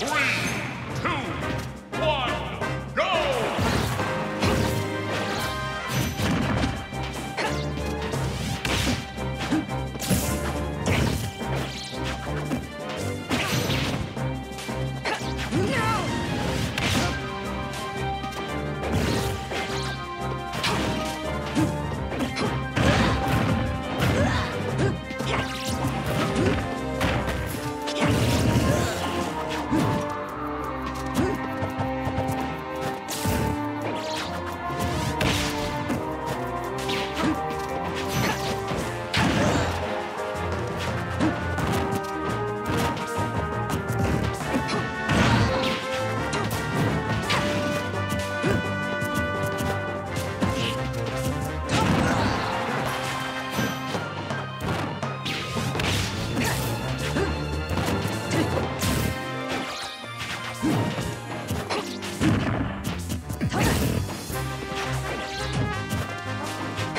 Three, two,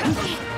Game!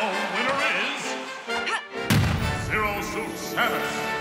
The winner is Zero Suit Samus.